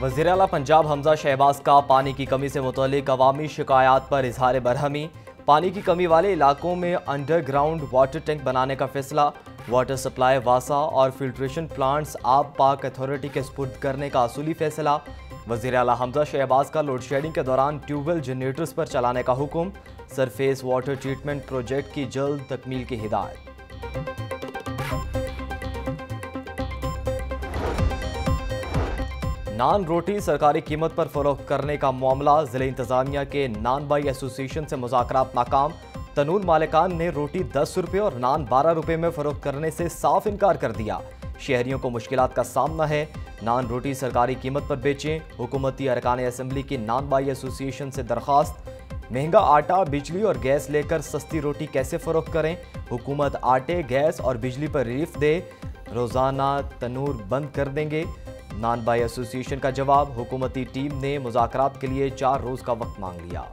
वज़ीर अला पंजाब हमजा शहबाज का, पानी की कमी से मुतलिक अवामी शिकायत पर इजहार बरहमी। पानी की कमी वाले इलाकों में अंडरग्राउंड वाटर टैंक बनाने का फैसला। वाटर सप्लाई वासा और फिल्ट्रेशन प्लांट्स आब पाक अथॉरिटी के स्पुर्द करने का असूली फैसला। वज़ीर अला हमजा शहबाज का लोड शेडिंग के दौरान ट्यूबवेल जनरेटर्स पर चलाने का हुक्म। सरफेस वाटर ट्रीटमेंट प्रोजेक्ट की जल्द तकमील की हिदायत। नान रोटी सरकारी कीमत पर फरोख्त करने का मामला, ज़िले इंतजामिया के नान बाई एसोसिएशन से मुजाकर नाकाम। तनूर मालिकान ने रोटी दस रुपये और नान बारह रुपये में फरोख्त करने से साफ़ इनकार कर दिया। शहरियों को मुश्किल का सामना है। नान रोटी सरकारी कीमत पर बेचें, हुकूमती अरकान असम्बली की नान बाई एसोसिएशन से दरख्वास्त महँगा आटा, बिजली और गैस लेकर सस्ती रोटी कैसे फरोख्त करें? हुकूमत आटे, गैस और बिजली पर रिलीफ दे। रोज़ाना तनूर बंद कर देंगे। नान बाई एसोसिएशन का जवाब, हुकूमती टीम ने मुजाकर के लिए चार रोज का वक्त मांग लिया।